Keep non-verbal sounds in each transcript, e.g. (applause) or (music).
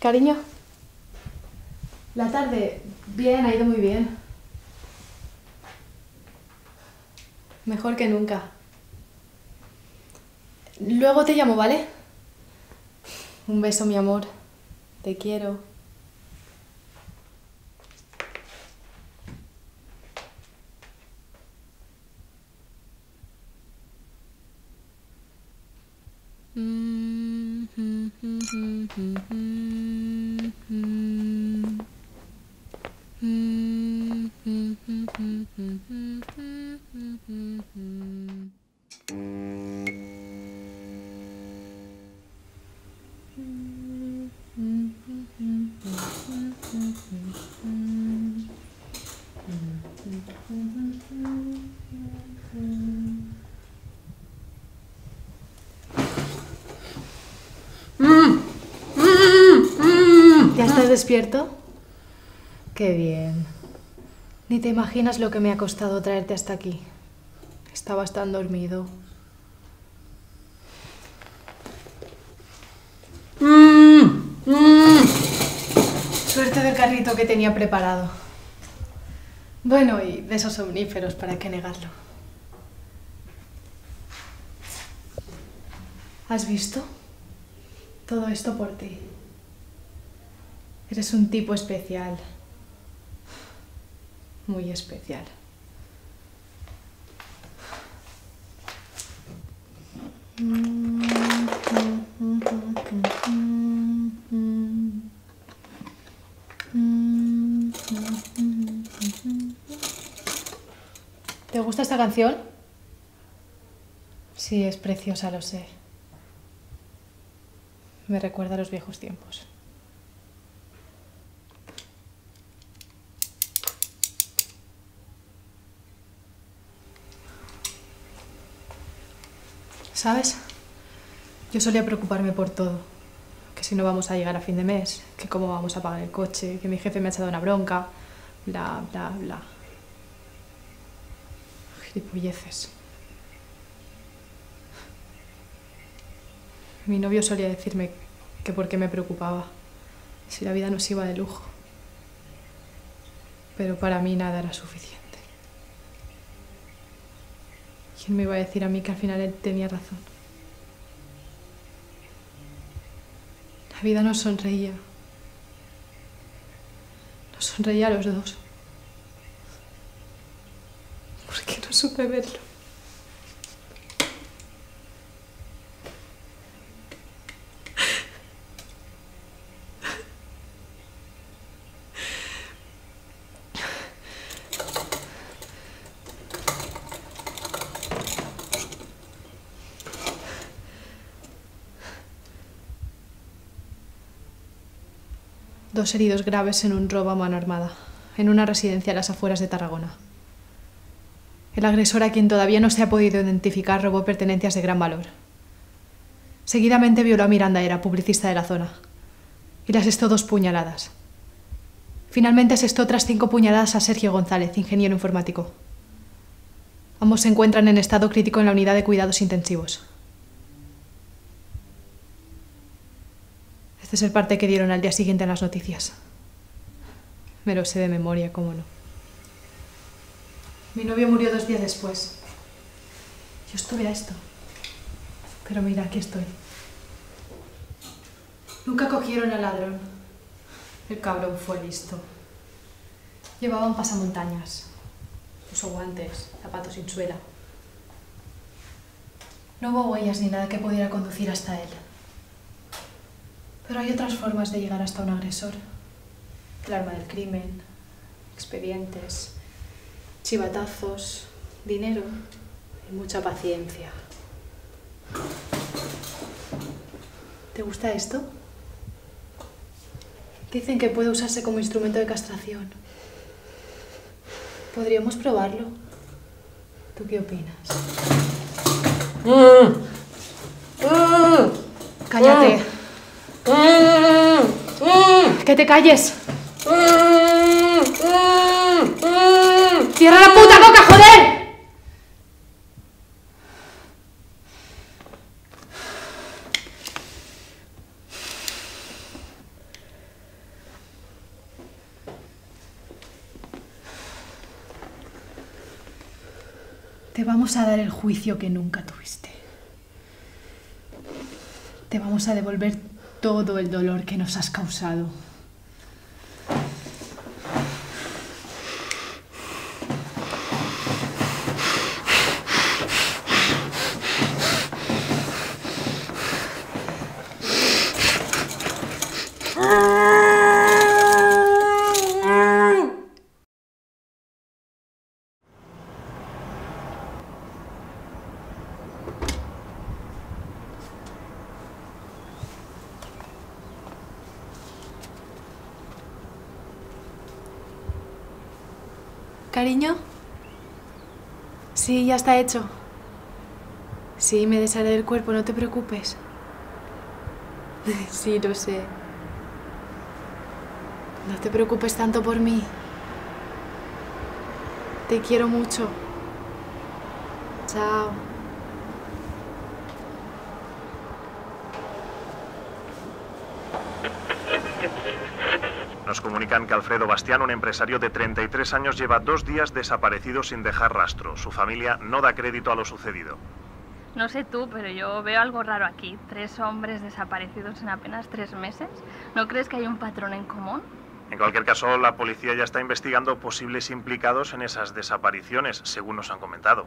Cariño. La tarde, bien, ha ido muy bien. Mejor que nunca. Luego te llamo, ¿vale? Un beso, mi amor. Te quiero. ¿Ya estás despierto? Qué bien. Ni te imaginas lo que me ha costado traerte hasta aquí. Estabas tan dormido. Suerte del carrito que tenía preparado. Bueno, y de esos somníferos, ¿para qué negarlo? ¿Has visto? Todo esto por ti. Eres un tipo especial. Muy especial. ¿Te gusta esta canción? Sí, es preciosa, lo sé. Me recuerda a los viejos tiempos. ¿Sabes? Yo solía preocuparme por todo. Que si no vamos a llegar a fin de mes, que cómo vamos a pagar el coche, que mi jefe me ha echado una bronca, bla, bla, bla. Gilipolleces. Mi novio solía decirme que por qué me preocupaba, si la vida nos iba de lujo. Pero para mí nada era suficiente. ¿Quién me iba a decir a mí que al final él tenía razón? La vida nos sonreía. Nos sonreía a los dos. ¿Por qué no supe verlo? Dos heridos graves en un robo a mano armada, en una residencia a las afueras de Tarragona. El agresor, a quien todavía no se ha podido identificar, robó pertenencias de gran valor. Seguidamente violó a Miranda, era publicista de la zona, y le asestó dos puñaladas. Finalmente asestó otras cinco puñaladas a Sergio González, ingeniero informático. Ambos se encuentran en estado crítico en la unidad de cuidados intensivos. Este es el parte que dieron al día siguiente en las noticias. Me lo sé de memoria, cómo no. Mi novio murió dos días después. Yo estuve a esto. Pero mira, aquí estoy. Nunca cogieron al ladrón. El cabrón fue listo. Llevaba un pasamontañas. Usó guantes, zapatos sin suela. No hubo huellas ni nada que pudiera conducir hasta él. Pero hay otras formas de llegar hasta un agresor. El arma del crimen, expedientes, chivatazos, dinero y mucha paciencia. ¿Te gusta esto? Dicen que puede usarse como instrumento de castración. Podríamos probarlo. ¿Tú qué opinas? Cállate. ¡Que te calles! ¡Cierra la puta boca, joder! Te vamos a dar el juicio que nunca tuviste. Te vamos a devolver todo el dolor que nos has causado. Cariño. Sí, ya está hecho. Sí, me desharé del cuerpo, no te preocupes. (laughs) Sí, lo sé. No te preocupes tanto por mí. Te quiero mucho. Chao. Nos comunican que Alfredo Bastián, un empresario de 33 años, lleva dos días desaparecido sin dejar rastro. Su familia no da crédito a lo sucedido. No sé tú, pero yo veo algo raro aquí. Tres hombres desaparecidos en apenas tres meses. ¿No crees que hay un patrón en común? En cualquier caso, la policía ya está investigando posibles implicados en esas desapariciones, según nos han comentado.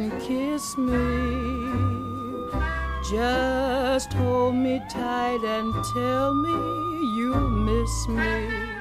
and kiss me. Just hold me tight and tell me you miss me.